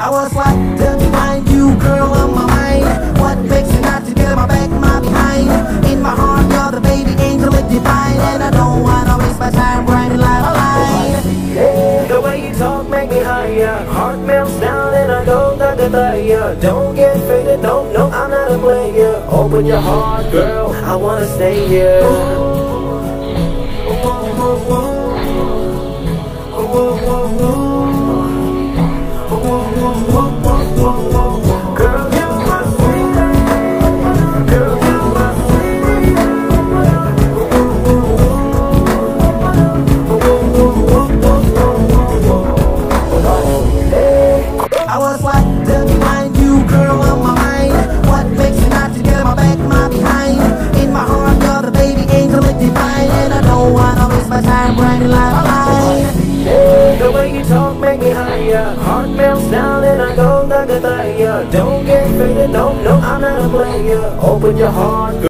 I was like to find you, girl, on my mind. What makes you not to get my back, my behind? In my heart, you're the baby angel, it divine, and I don't wanna waste my time writing like a line. The way you talk make me higher. Heart melts down and I go down the fire. Don't get faded, no, no, I'm not a player. Open your heart, girl, I wanna stay here. Girl, In my heart like melts down and I go down the fire. Don't get faded, no, no, I'm not a player. Open your heart